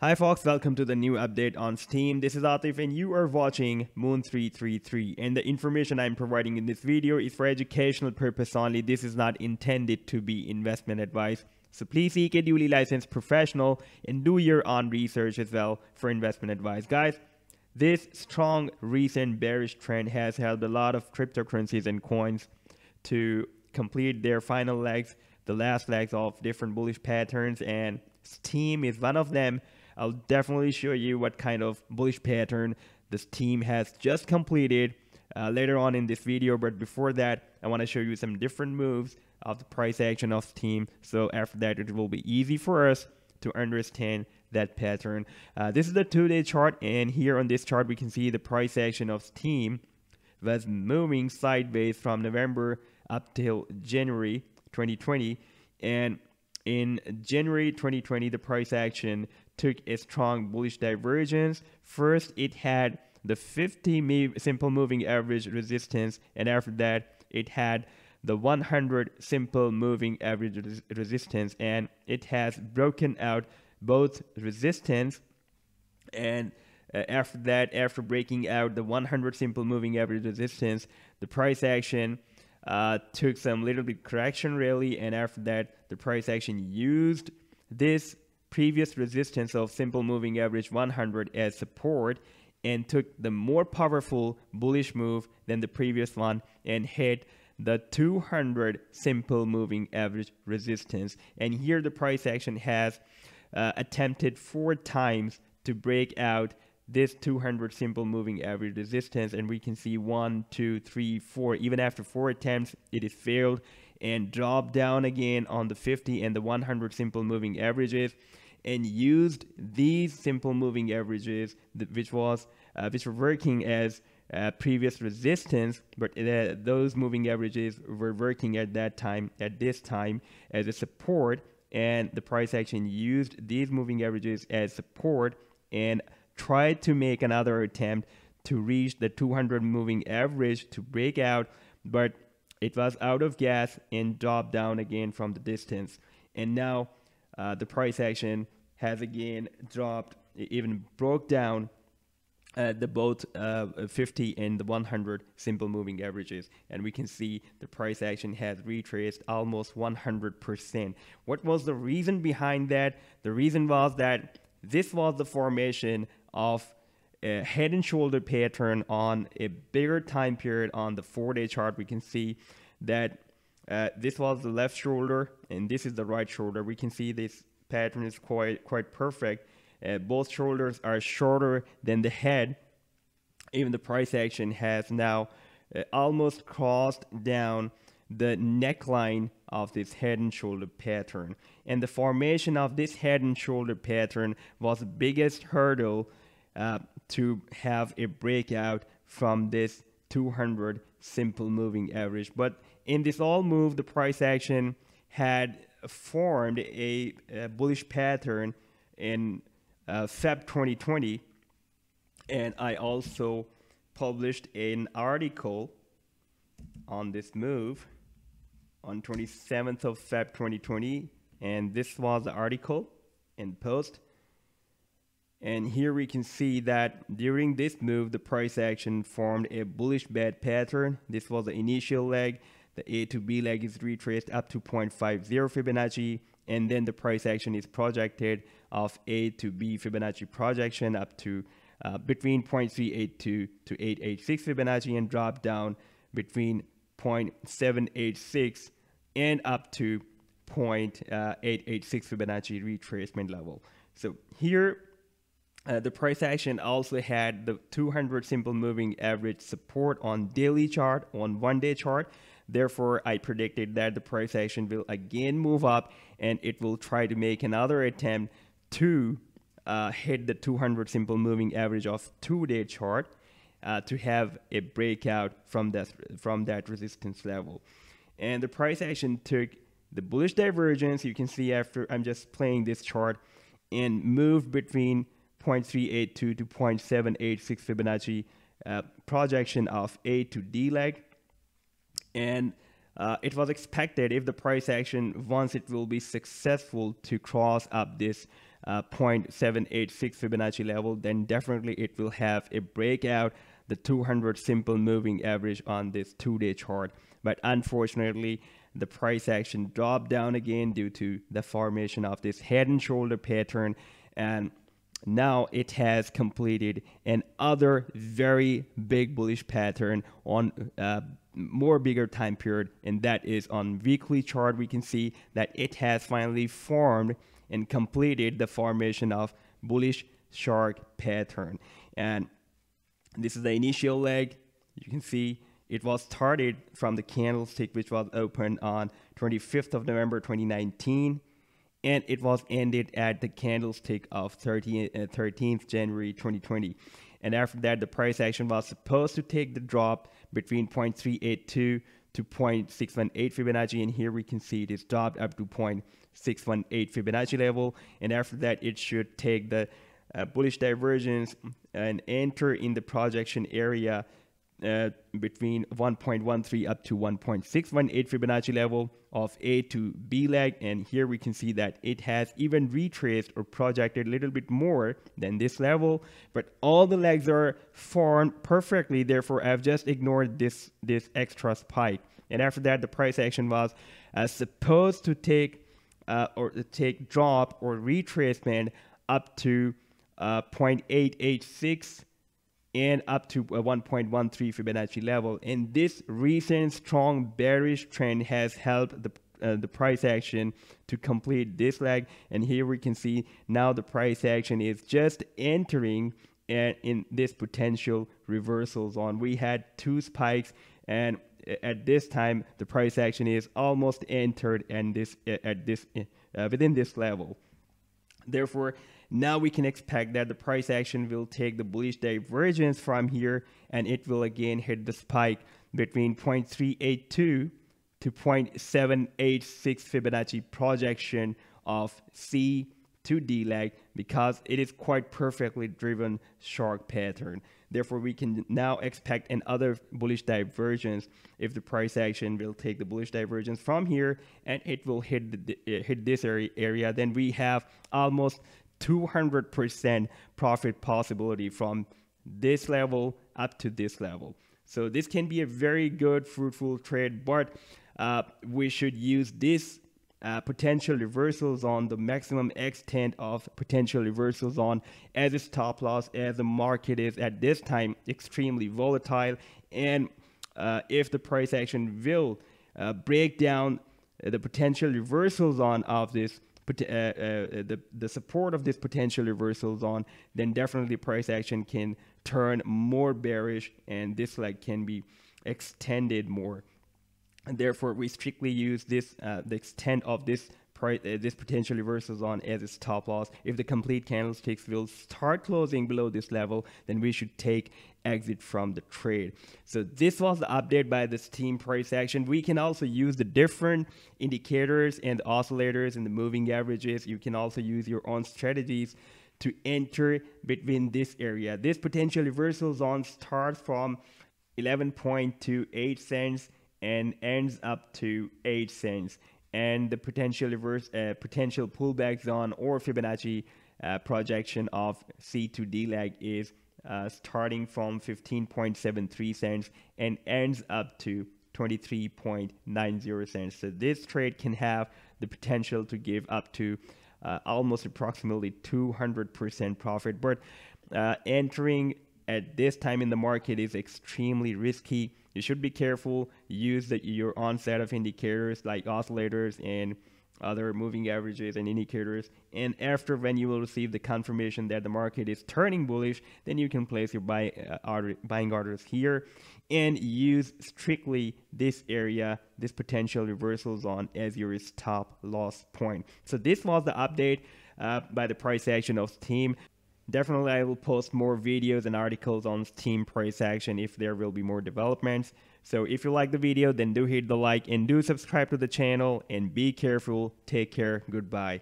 Hi folks, welcome to the new update on Steem. This is Atif and you are watching Moon333 and the information I'm providing in this video is for educational purpose only. This is not intended to be investment advice. So please seek a duly licensed professional and do your own research as well for investment advice. Guys, this strong recent bearish trend has helped a lot of cryptocurrencies and coins to complete their final legs, the last legs of different bullish patterns and Steem is one of them I'll definitely show you what kind of bullish pattern this Steem has just completed uh, later on in this video. But before that, I want to show you some different moves of the price action of the team. So after that, it will be easy for us to understand that pattern. Uh, this is the two-day chart, and here on this chart, we can see the price action of Steem was moving sideways from November up till January 2020. And in January 2020, the price action took a strong bullish divergence. First, it had the 50 simple moving average resistance, and after that, it had the 100 simple moving average res resistance, and it has broken out both resistance and uh, after that, after breaking out the 100 simple moving average resistance, the price action uh, took some little bit correction rally, and after that, the price action used this previous resistance of simple moving average 100 as support and took the more powerful bullish move than the previous one and hit the 200 simple moving average resistance. And here the price action has uh, attempted four times to break out this 200 simple moving average resistance. And we can see one two three four. Even after four attempts it has failed and dropped down again on the 50 and the 100 simple moving averages and used these simple moving averages which was uh, which were working as uh, previous resistance but those moving averages were working at that time at this time as a support and the price action used these moving averages as support and tried to make another attempt to reach the 200 moving average to break out, but it was out of gas and dropped down again from the distance. And now uh, the price action has again dropped, even broke down uh, the both uh, 50 and the 100 simple moving averages. And we can see the price action has retraced almost 100% what was the reason behind that? The reason was that this was the formation of a head and shoulder pattern on a bigger time period on the four day chart. We can see that uh, this was the left shoulder and this is the right shoulder. We can see this pattern is quite, quite perfect. Uh, both shoulders are shorter than the head. Even the price action has now uh, almost crossed down the neckline of this head and shoulder pattern. And the formation of this head and shoulder pattern was the biggest hurdle uh, to have a breakout from this 200 simple moving average. But in this all move, the price action had formed a, a bullish pattern in uh, Feb 2020. And I also published an article on this move on 27th of Feb 2020 and this was the article and post and here we can see that during this move the price action formed a bullish bat pattern. This was the initial leg the A to B leg is retraced up to 0.50 Fibonacci. And then the price action is projected of A to B Fibonacci projection up to uh, between 0.382 to 886 Fibonacci and drop down between 0.786 and up to 0.886 uh, Fibonacci retracement level. So here, uh, the price action also had the 200 simple moving average support on daily chart, on one day chart. Therefore, I predicted that the price action will again move up and it will try to make another attempt to uh, hit the 200 simple moving average of two day chart uh, to have a breakout from that, from that resistance level. And the price action took the bullish divergence, you can see after I'm just playing this chart, and moved between 0.382 to 0.786 Fibonacci uh, projection of A to D leg. And uh, it was expected if the price action, once it will be successful to cross up this uh, 0.786 Fibonacci level, then definitely it will have a breakout, the 200 simple moving average on this two-day chart. But unfortunately, the price action dropped down again due to the formation of this head and shoulder pattern and now it has completed another very big bullish pattern on uh, more bigger time period and that is on weekly chart. We can see that it has finally formed and completed the formation of bullish shark pattern. And this is the initial leg. You can see it was started from the candlestick which was opened on 25th of November 2019 and it was ended at the candlestick of 13, uh, 13th January 2020. And after that, the price action was supposed to take the drop between 0.382 to 0.618 Fibonacci. And here we can see it is dropped up to 0.618 Fibonacci level. And after that, it should take the uh, bullish divergence and enter in the projection area uh, between 1.13 up to 1.618 Fibonacci level of A to B leg and here we can see that it has even retraced or projected a little bit more than this level. But all the legs are formed perfectly. Therefore I've just ignored this this extra spike. And after that the price action was uh, supposed to take uh, or take drop or retracement up to uh, 0.886 and up to a 1.13 Fibonacci level. And this recent strong bearish trend has helped the uh, the price action to complete this leg. And here we can see now the price action is just entering and in this potential reversal zone we had two spikes and at this time the price action is almost entered and this at this uh, within this level therefore now we can expect that the price action will take the bullish divergence from here and it will again hit the spike between 0.382 to 0.786 Fibonacci projection of C to D leg because it is quite perfectly driven shark pattern. Therefore, we can now expect another bullish divergence if the price action will take the bullish divergence from here and it will hit the, hit this area, area. Then we have almost 200% profit possibility from this level up to this level. So this can be a very good fruitful trade, but uh, we should use this uh, potential reversal zone the maximum extent of potential reversal zone as a stop loss as the market is at this time extremely volatile and uh, if the price action will uh, break down the potential reversal zone of this uh, uh, the, the support of this potential reversal zone, then definitely price action can turn more bearish and this leg can be extended more. And therefore, we strictly use this uh, the extent of this uh, this potential reversal zone as a stop loss. If the complete candlesticks will start closing below this level, then we should take exit from the trade. So this was the update by the Steem price action. We can also use the different indicators and oscillators and the moving averages. You can also use your own strategies to enter between this area. This potential reversal zone starts from 11.28 cents and ends up to 8 cents and the potential reverse uh, potential pullback zone or Fibonacci uh, projection of C to D leg is uh, starting from 15.73 cents and ends up to 23.90 cents. So this trade can have the potential to give up to uh, almost approximately 200% profit. But uh, entering at this time in the market is extremely risky you should be careful. Use the, your own set of indicators like oscillators and other moving averages and indicators. And after when you will receive the confirmation that the market is turning bullish, then you can place your buy, uh, order, buying orders here and use strictly this area, this potential reversal zone as your stop loss point. So this was the update uh, by the price action of Steem. Definitely, I will post more videos and articles on Steem price action if there will be more developments. So if you like the video, then do hit the like and do subscribe to the channel and be careful. Take care. Goodbye.